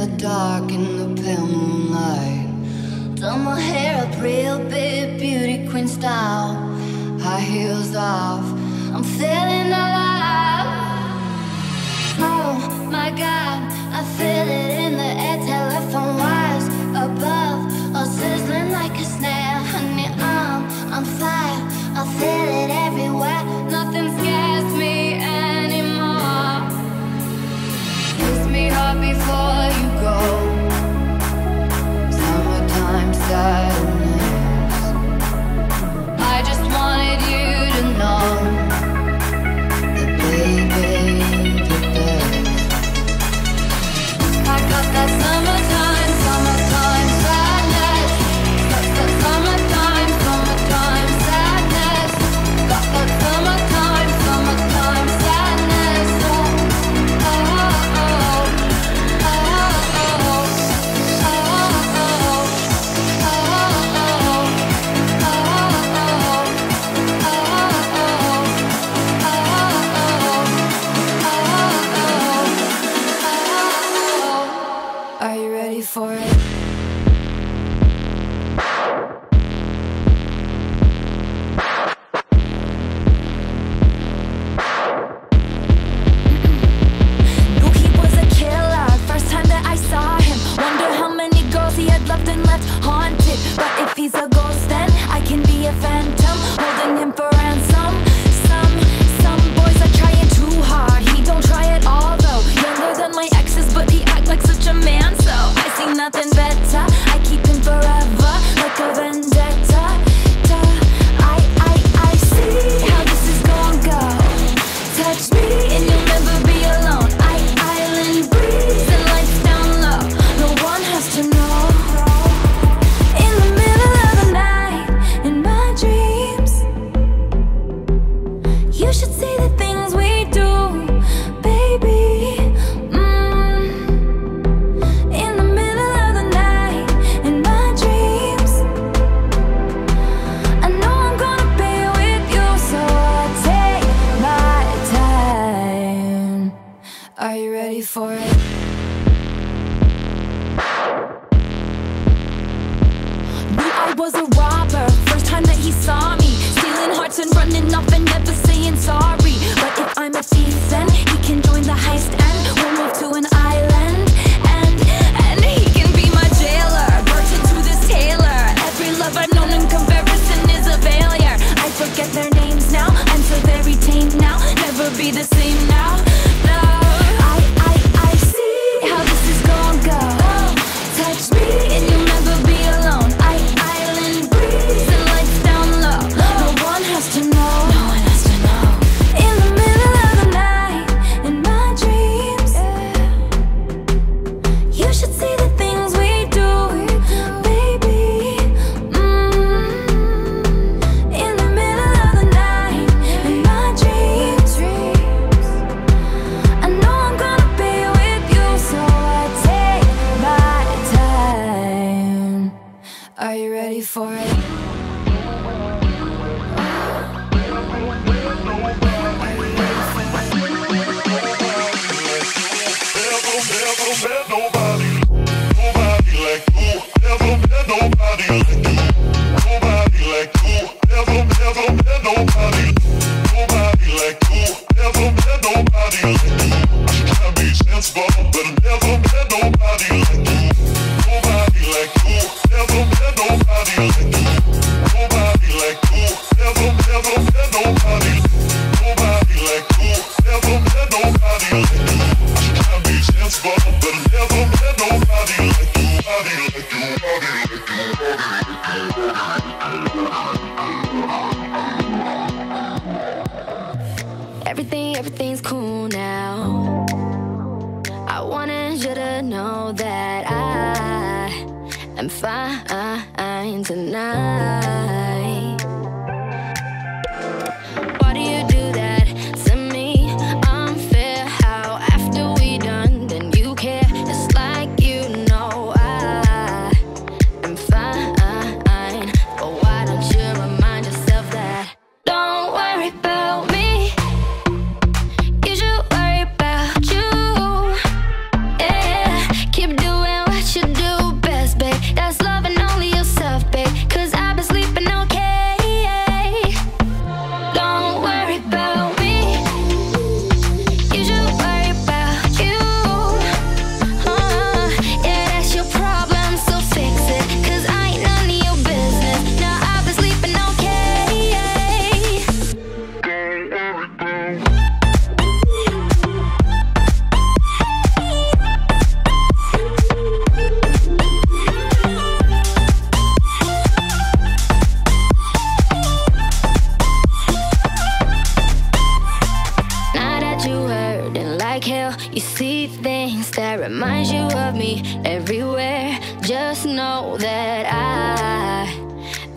the dark in the pale moonlight. Done my hair up real big, beauty queen style. High heels off, I'm feeling alive. Oh my god, I feel it.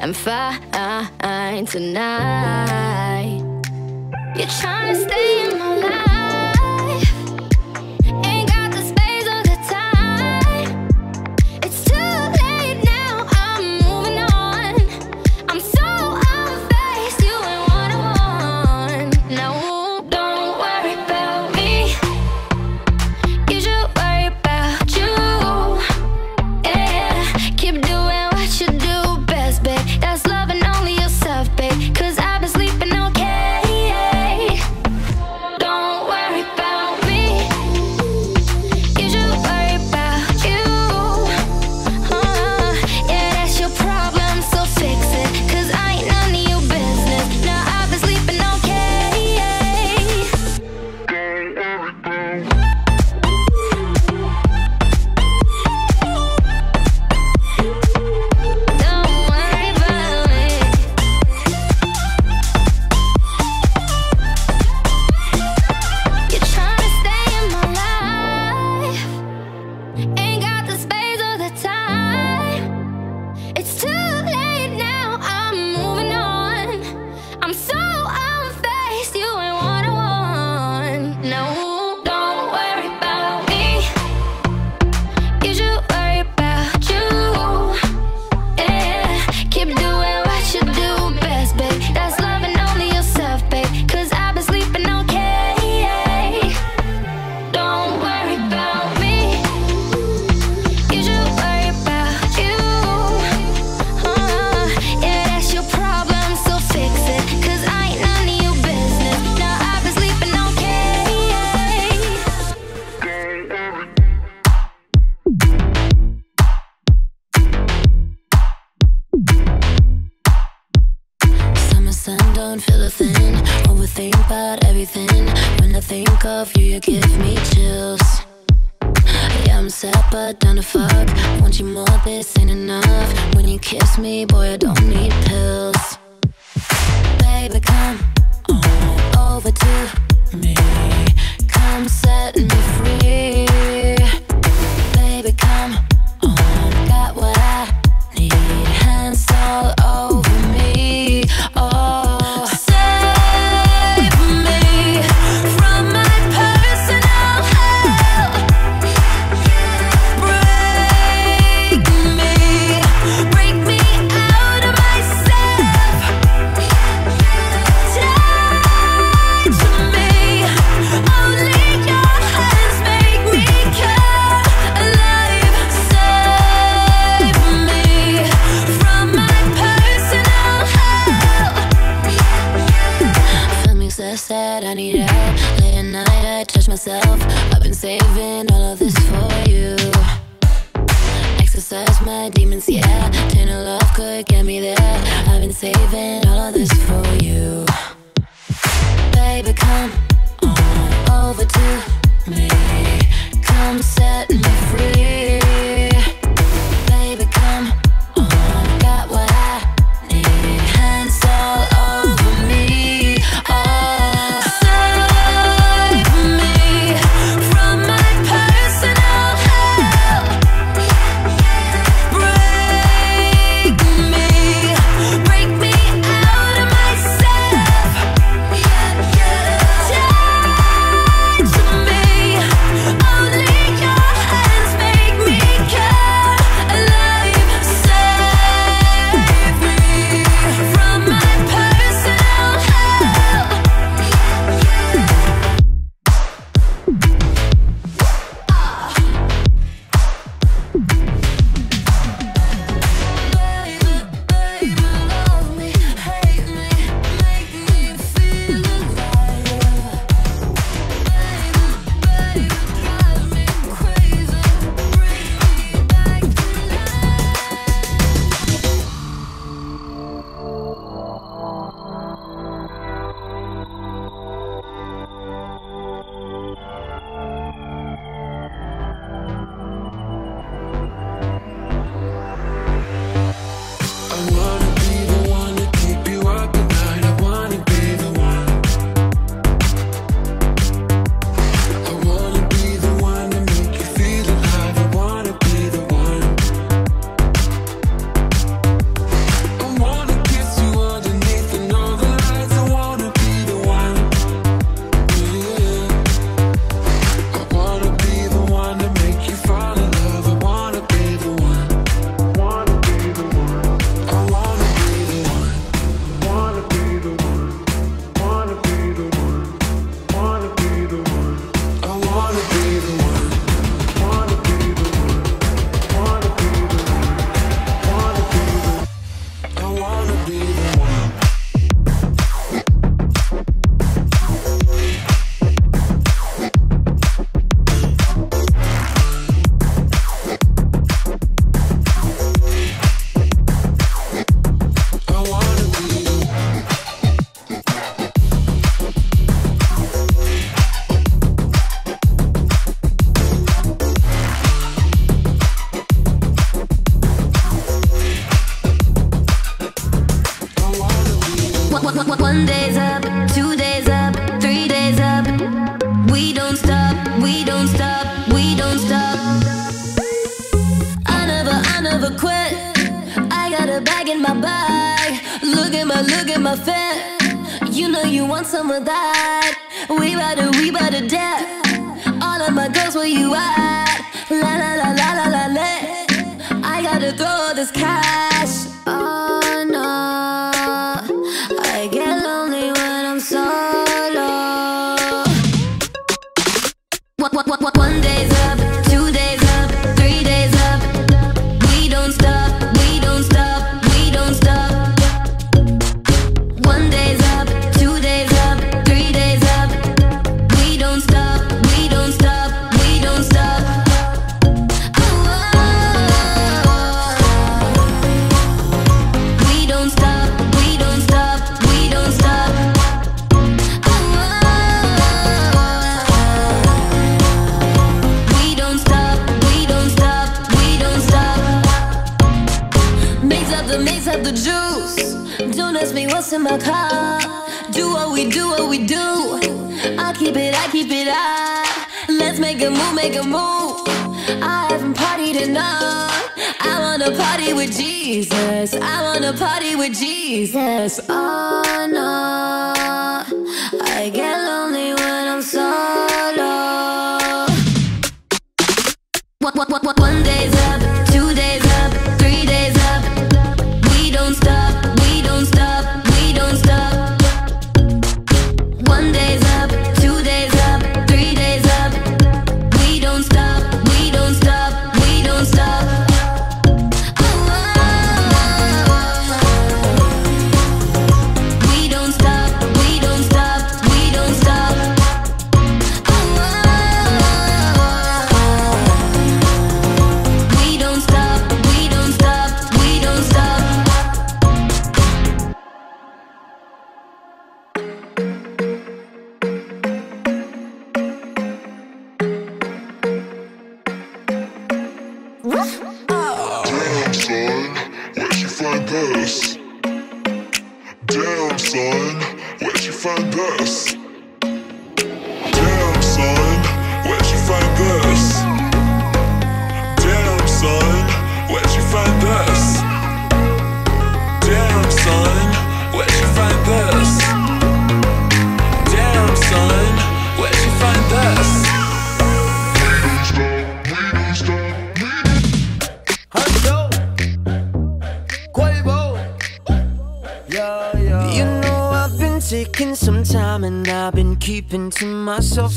Am fine tonight. You're trying to stay keep it up. Let's make a move, make a move. I haven't partied enough. I wanna party with Jesus. I wanna party with Jesus. Oh no, I get lonely when I'm solo. One, one, one, one day's up. Keeping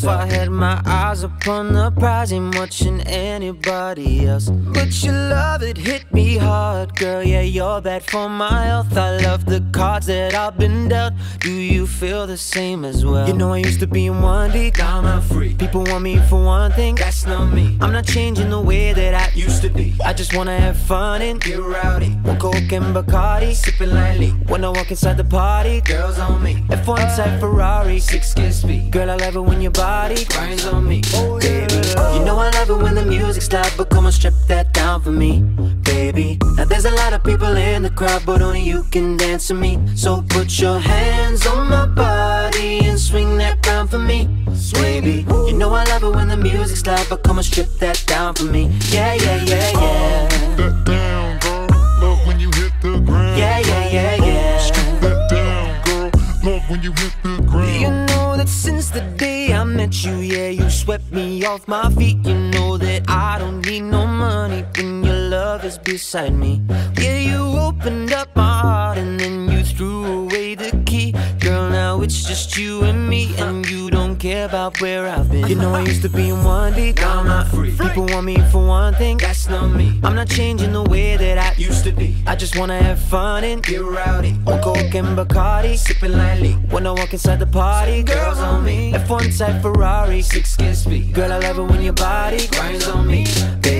myself. I had my eyes upon the prize, ain't watching anybody else. But your love, it hit me hard, girl. Yeah, you're bad for my health. I love the cards that I've been dealt. Do you feel the same as well? You know, I used to be in 1D, now I'm a free. People want me for one thing, that's not me. I'm not changing the way that I used to be. I just wanna have fun and get rowdy. One Coke and Bacardi, sipping lightly. When I walk inside the party, girls on me. F1 type oh. Ferrari, six kiss speed. Girl, I love it when your body grinds on me, oh, baby. You know I love it when the music's loud, but come on, strip that down for me, baby. Now there's a lot of people in the crowd, but only you can dance to me. So put your hands on my body and swing that round for me, baby. You know I love it when the music's loud, but come on, strip that down for me. Yeah, yeah, yeah, yeah. That down, girl. Love when you hit the ground. Yeah, yeah, yeah, yeah. Strip that down, girl. Love when you hit the ground. You know that since the day I met you, yeah, you swept me off my feet. You know that I don't need no money beside me. Yeah, you opened up my heart and then you threw away the key. Girl, now it's just you and me, and you don't care about where I've been. You know, I used to be in 1D, now I'm not free. People want me for one thing, that's not me. I'm not changing the way that I used to be. I just wanna have fun and get rowdy. On coke and Bacardi, sipping lightly. When I walk inside the party, girls on me. F1 type Ferrari, six kiss speed. Girl, I love it when your body grinds on me, baby.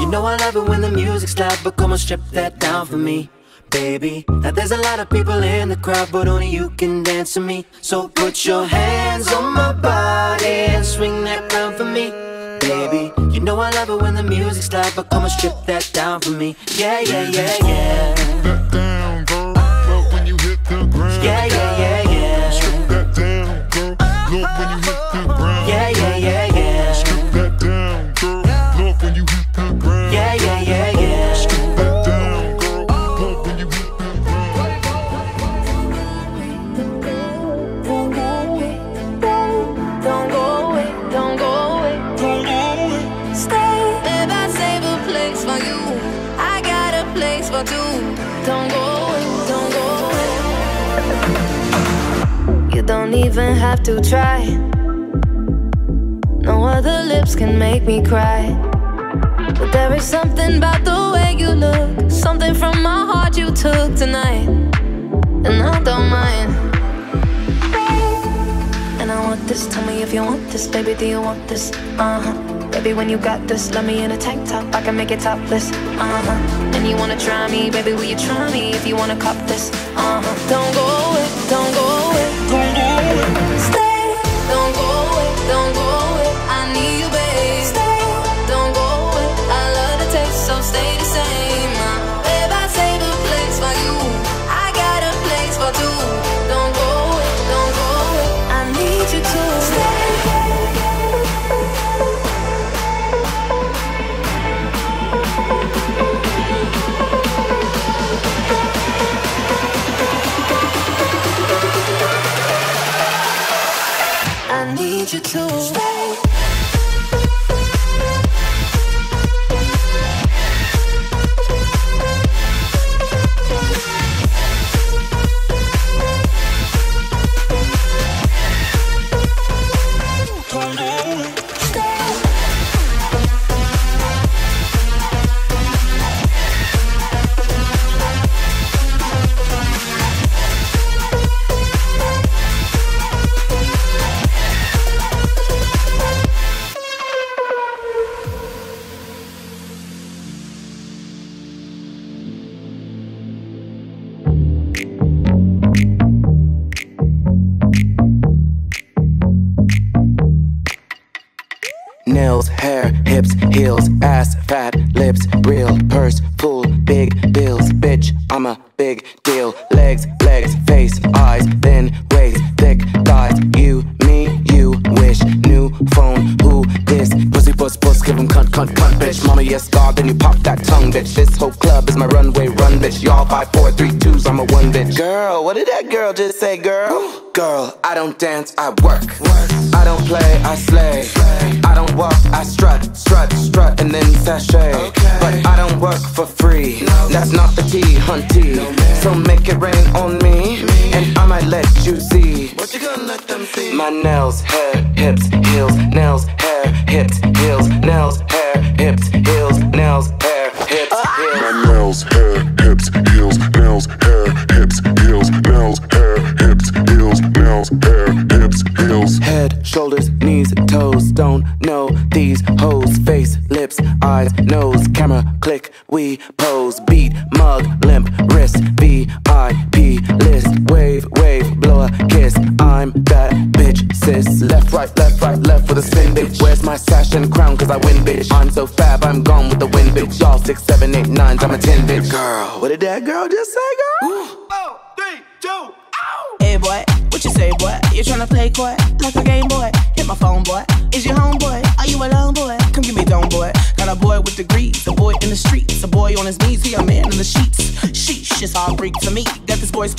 You know I love it when the music's loud, but come on, strip that down for me baby. Now there's a lot of people in the crowd, but only you can dance to me. So put your hands on my body and swing that round for me, baby. You know I love it when the music's loud, but come and strip that down for me. Yeah, yeah, yeah, yeah. That down, girl. Love when you hit the ground. Yeah, yeah, yeah, yeah. Even have to try. No other lips can make me cry. But there is something about the way you look, something from my heart you took tonight, and I don't mind. And I want this, tell me if you want this, baby, do you want this? Uh huh. Baby, when you got this, let me in a tank top, I can make it topless. Uh huh. And you wanna try me, baby, will you try me if you wanna cop this? Uh huh. Don't go away, don't go away, don't go away. Stay, don't go away, don't go away. Need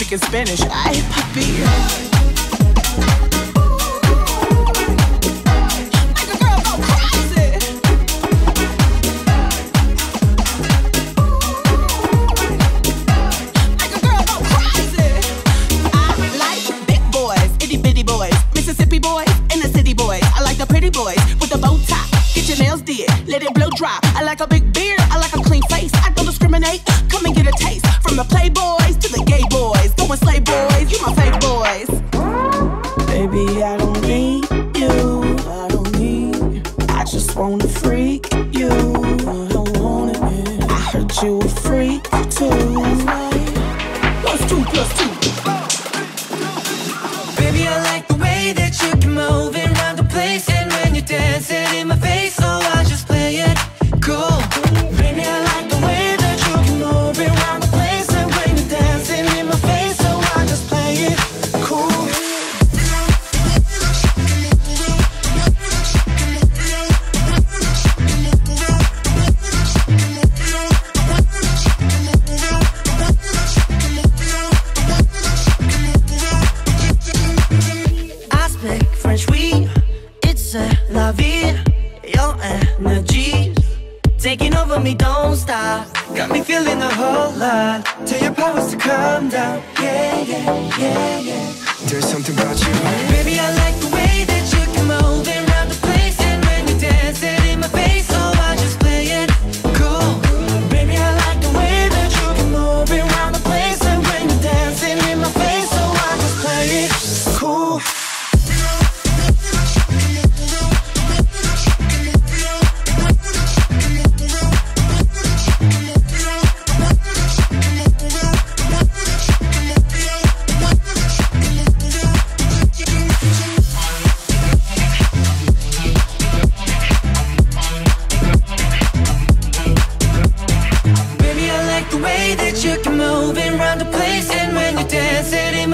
speaking Spanish. I puppy. you a freak too.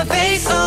face. off. Oh,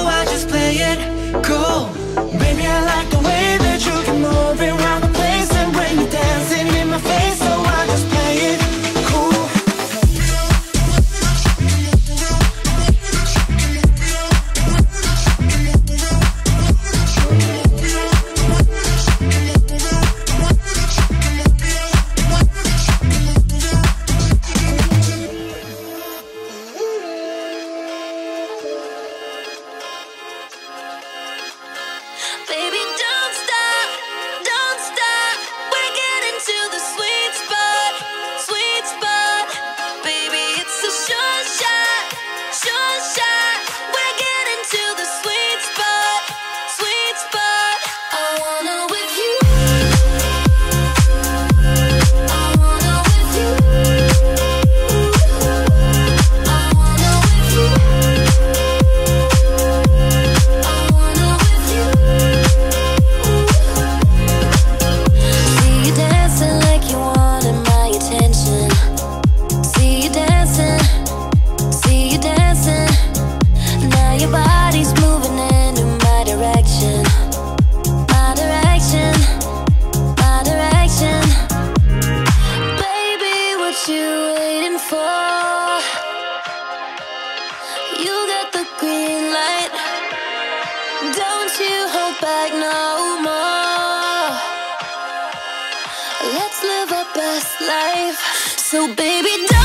So, baby, don't.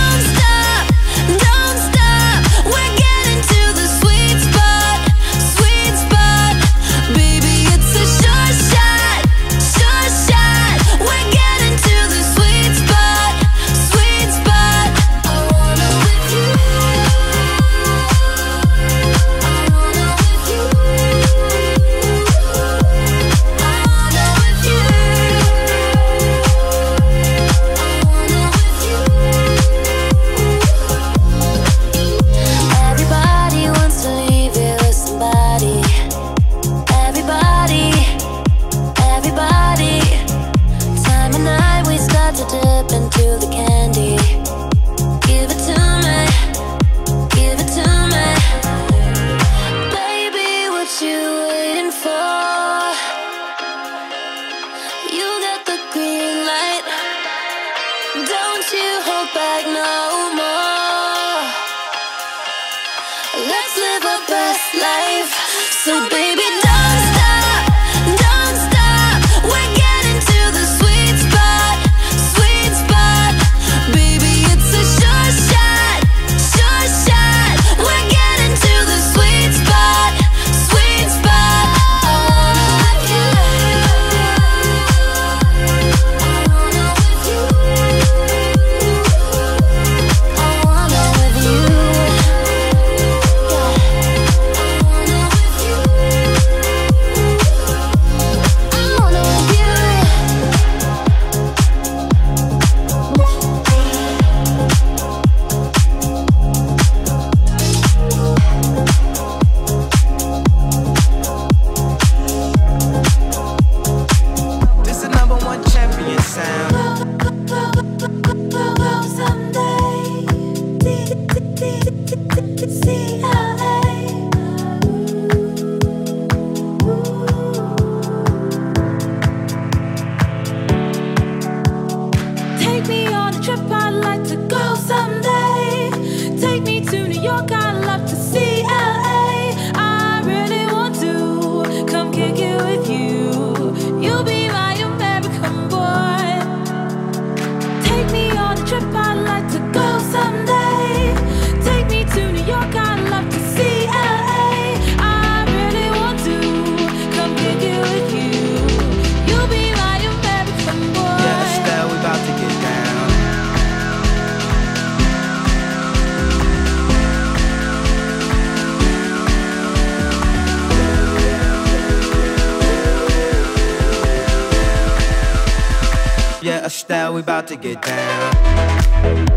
About to get down.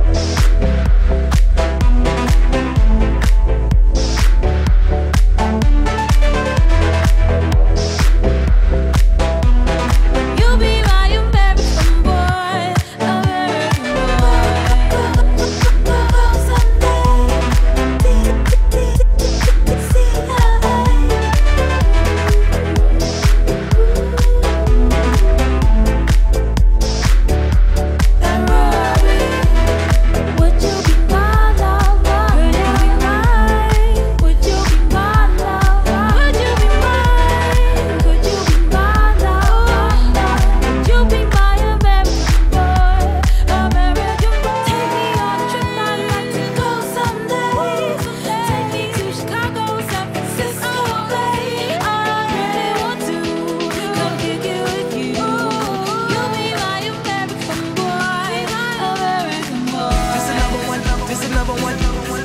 Another one.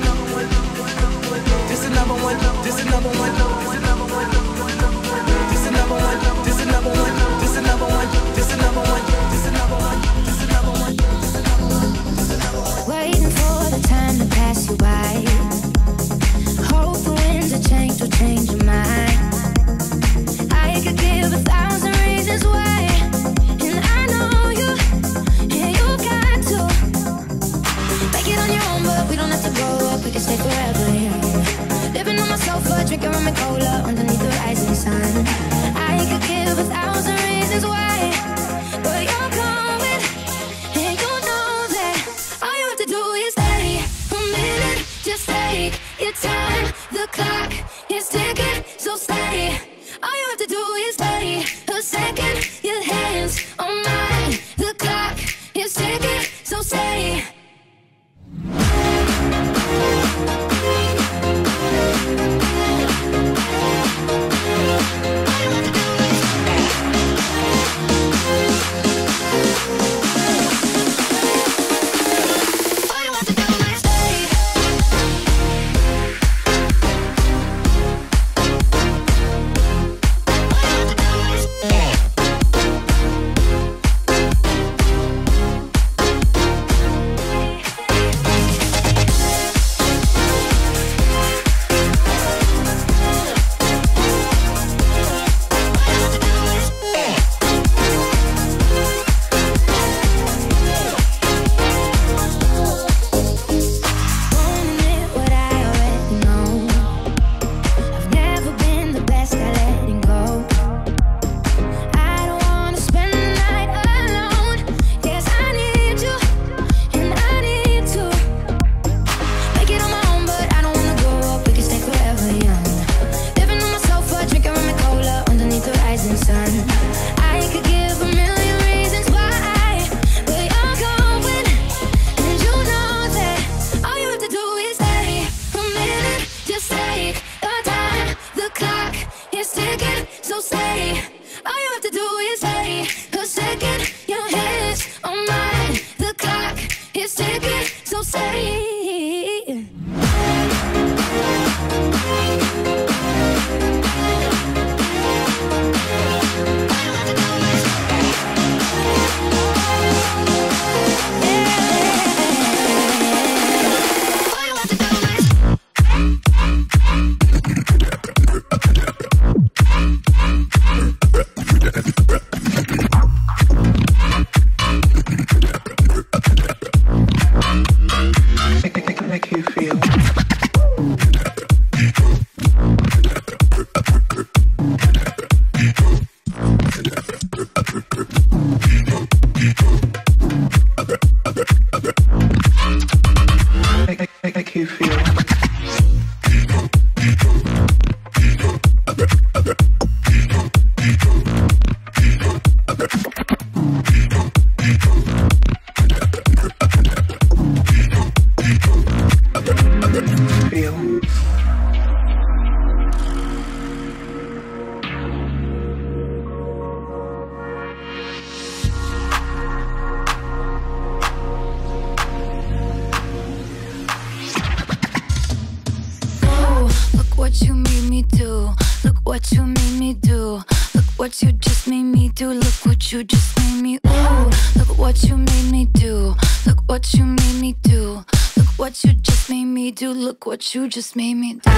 you just made me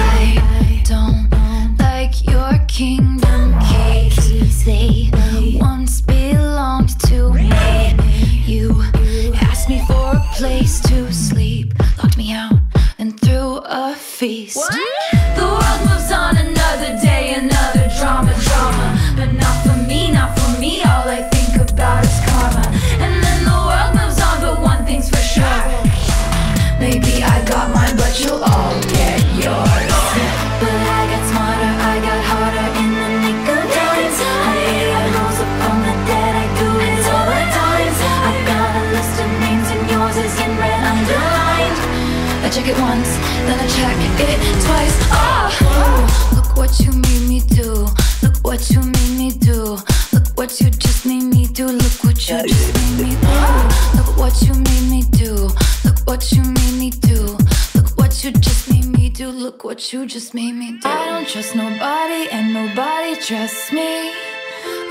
Trust me,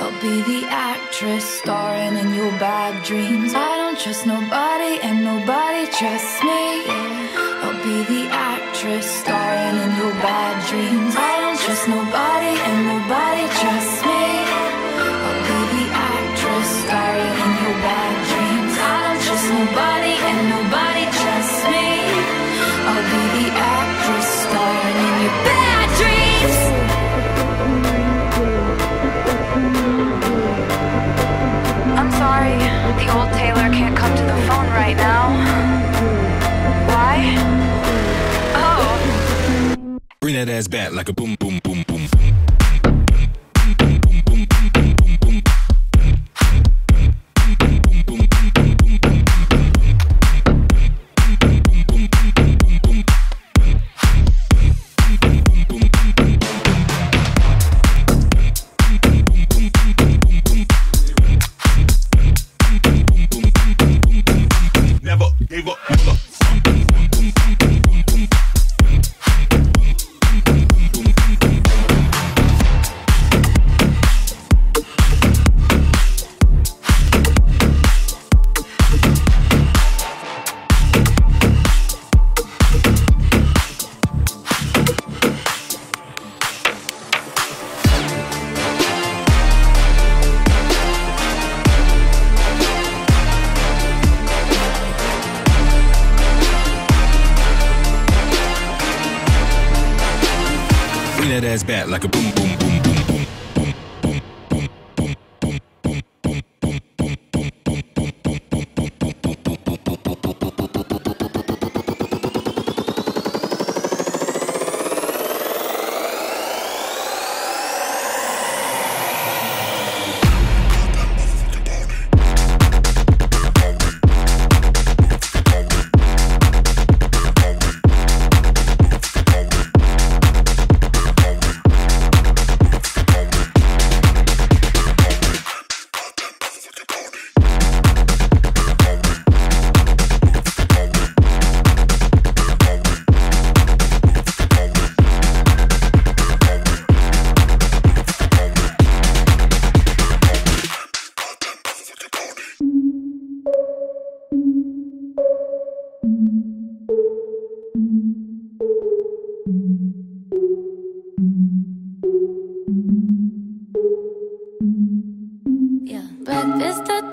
I'll be the actress starring in your bad dreams. I don't trust nobody, and nobody trusts me. I'll be the ass bad like a boom.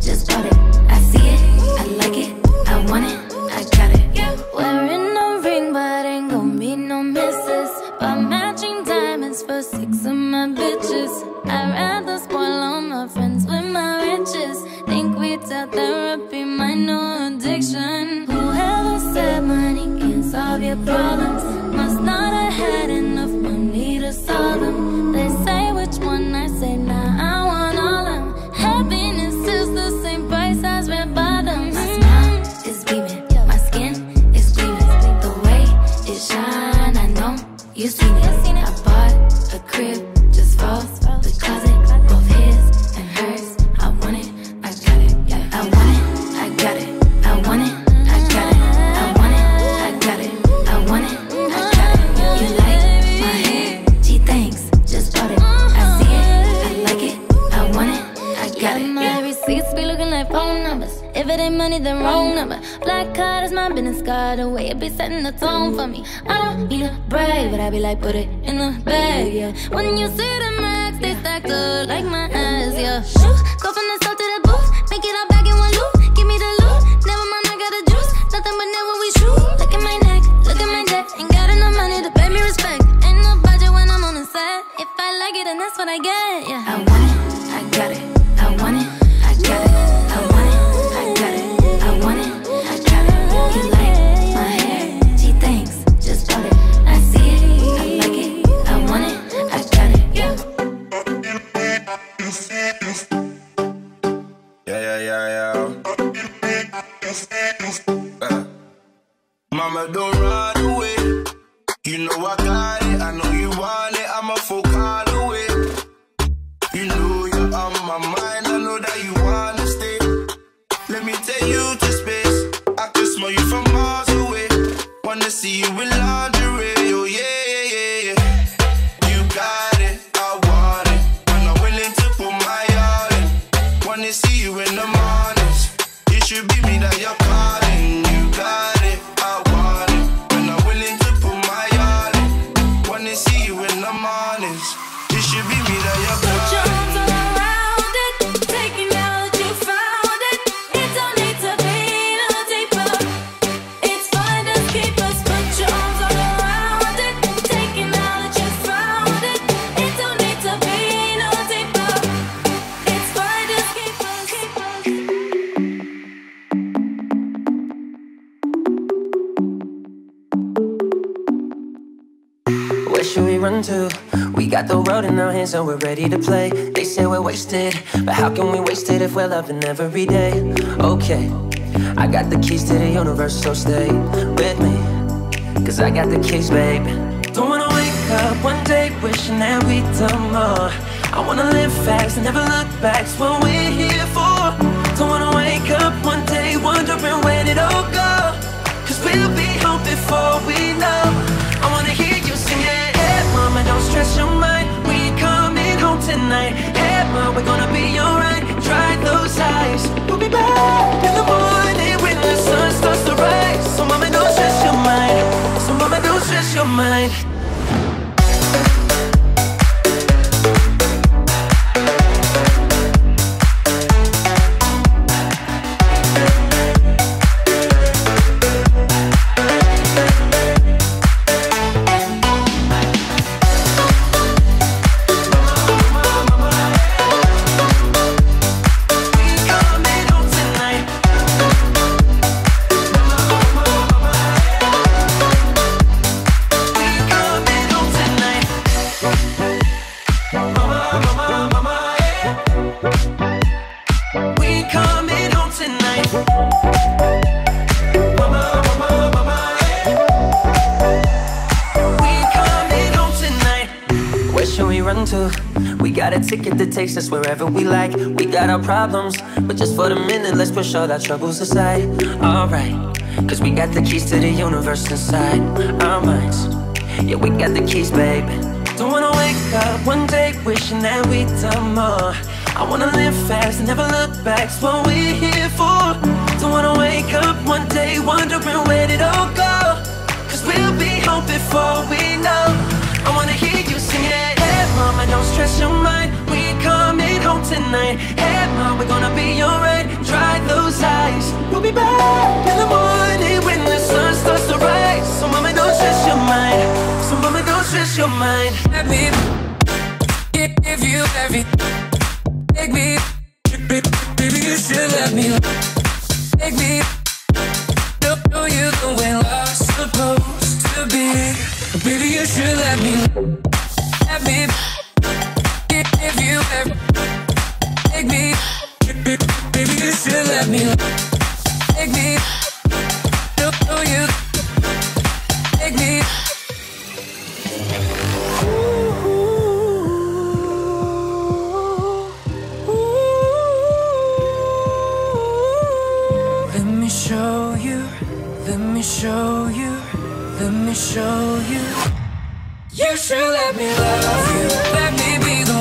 just got it. We got the world in our hands and we're ready to play. They say we're wasted, but how can we waste it if we're loving every day? Okay, I got the keys to the universe, so stay with me. Cause I got the keys, babe. Don't wanna wake up one day wishing that we'd done more. I wanna live fast and never look back. It's what we're here for. Don't wanna wake up one day wondering where it all go. Cause we'll be home before we know. Mama, don't stress your mind. We coming home tonight. Hey, mama, we're gonna be alright. Dry those eyes. We'll be back in the morning when the sun starts to rise. So, mama, don't stress your mind. So, mama, don't stress your mind. To? We got a ticket that takes us wherever we like. We got our problems, but just for the minute, let's push all our troubles aside. Alright, cause we got the keys to the universe inside our minds. Yeah, we got the keys, babe. Don't wanna wake up one day wishing that we'd done more. I wanna live fast never look back. It's what we're here for. Don't wanna wake up one day wondering where did it all go. Cause we'll be home before we know. I wanna hear you sing it. Don't stress your mind. We coming home tonight. Hey, mama, we're gonna be alright. Dry those eyes. We'll be back in the morning when the sun starts to rise. So, mama, don't stress your mind. So, mama, don't stress your mind. Let me give you every. Take me, baby, you should let me. Take me, know, know you the way love's supposed to be. Baby, you should let me. Let me. If you ever take me, baby, you should let me. Take me. Do, do you take me? Let me show you, let me show you, let me show you. You should let me love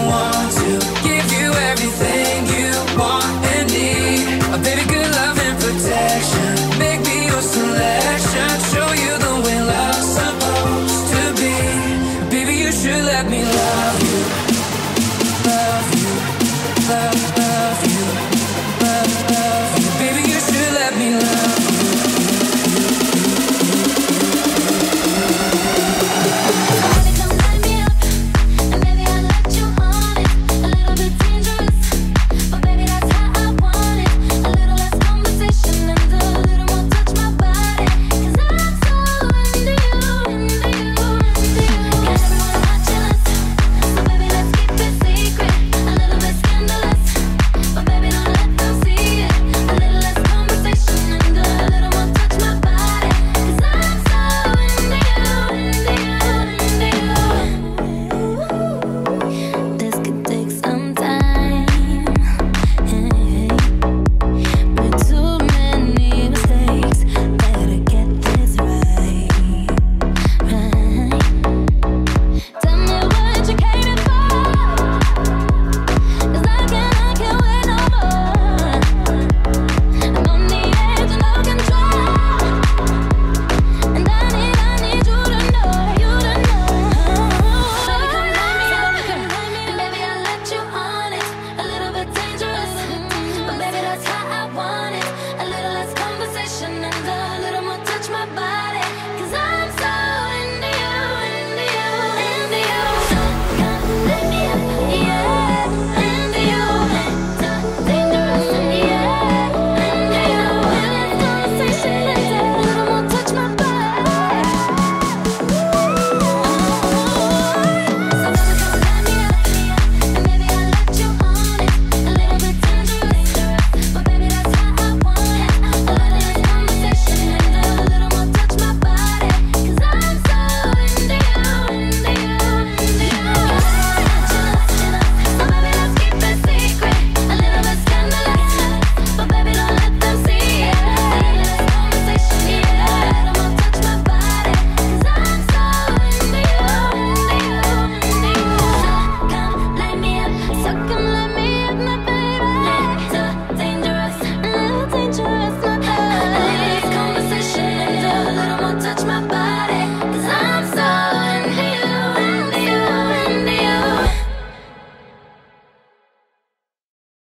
want to give you everything you want.